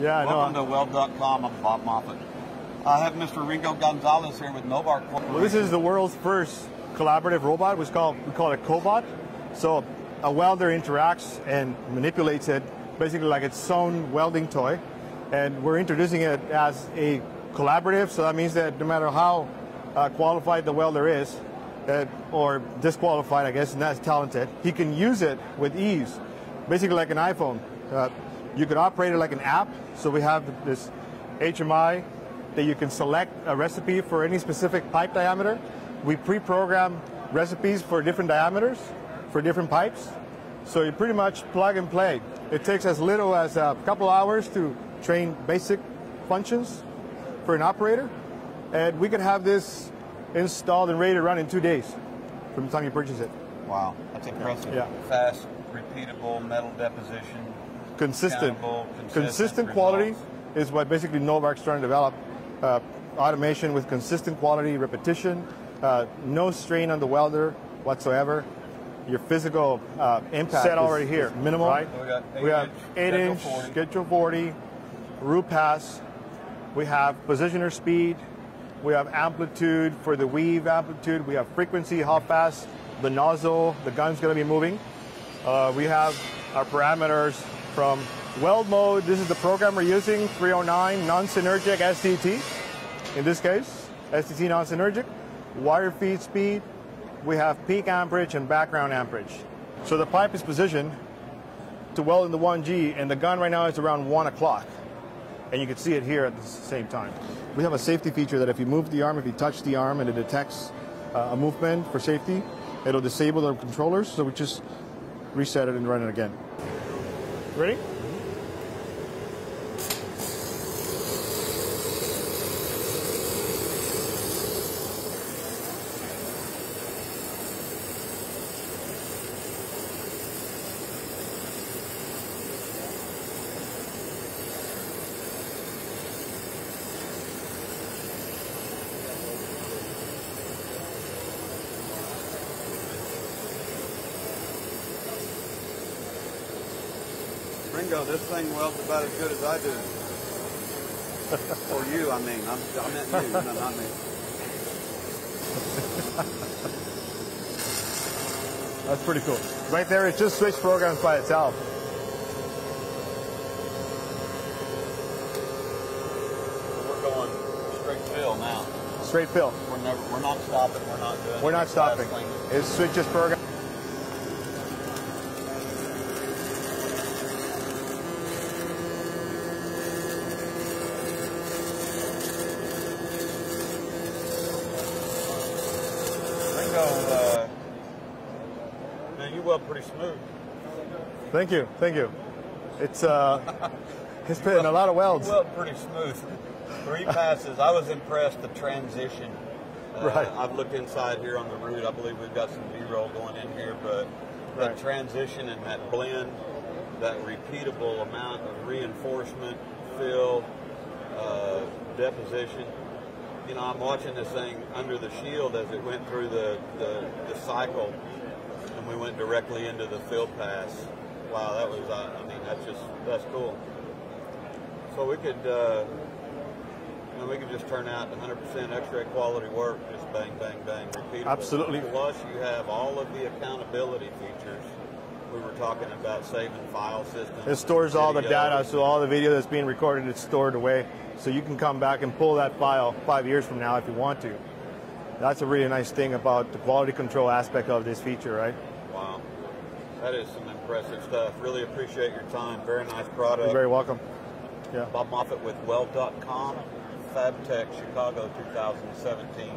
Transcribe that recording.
Yeah, Welcome no. to Weld.com. I'm Bob Moffat. I have Mr. Ringo Gonzalez here with Novarc Corporation. Well, this is the world's first collaborative robot. We call we call it a cobot. So a welder interacts and manipulates it, basically like its own welding toy. And we're introducing it as a collaborative. So that means that no matter how uh, qualified the welder is, uh, or disqualified, I guess, not as talented, he can use it with ease, basically like an iPhone. Uh, you could operate it like an app. So we have this HMI that you can select a recipe for any specific pipe diameter. We pre-program recipes for different diameters, for different pipes. So you pretty much plug and play. It takes as little as a couple hours to train basic functions for an operator. And we could have this installed and ready to run in two days from the time you purchase it. Wow, that's impressive. Yeah. Fast, repeatable metal deposition. Consistent. Consistent, consistent quality is what basically Novarc's trying to develop. Uh, automation with consistent quality, repetition, uh, no strain on the welder whatsoever. Your physical uh, impact Set already is here, minimal. right? So we got eight We have inch, 8 schedule inch, 40. schedule 40, root pass. We have positioner speed. We have amplitude for the weave amplitude. We have frequency, how fast the nozzle, the gun's going to be moving. Uh, we have our parameters from weld mode. This is the program we're using, 309 non-synergic STT. In this case, STT non-synergic. Wire feed speed. We have peak amperage and background amperage. So the pipe is positioned to weld in the 1G, and the gun right now is around 1 o'clock. And you can see it here at the same time. We have a safety feature that if you move the arm, if you touch the arm and it detects uh, a movement for safety, it'll disable the controllers. So we just reset it and run it again. Ready? Ringo, this thing welds about as good as I do. or you, I mean. I'm, I meant you, no, not me. That's pretty cool. Right there, it just switched programs by itself. We're going straight fill now. Straight fill. We're never, we're not stopping. We're not doing. We're not stopping. It switches program. Ringo, uh, man, you weld pretty smooth. Thank you, thank you. It's uh, it's been a lot of welds. Weld pretty smooth. Three passes. I was impressed. The transition. Uh, Right. I've looked inside here on the root. I believe we've got some B-roll going in here, but that Right. transition and that blend, that repeatable amount of reinforcement, fill, uh, deposition. You know, I'm watching this thing under the shield as it went through the, the, the cycle, we went directly into the fill pass. Wow, that was, uh, I mean, that's just, that's cool. So we could, uh, you know, we could just turn out 100% X-ray quality work, just bang, bang, bang, repeatable. Absolutely. Plus, you have all of the accountability features. We were talking about saving file systems. It stores all the data, so all the video that's being recorded is stored away. So you can come back and pull that file five years from now if you want to. That's a really nice thing about the quality control aspect of this feature, right? That is some impressive stuff. Really appreciate your time. Very nice product. You're very welcome. Yeah. Bob Moffett with Weld.com, FabTech Chicago 2017.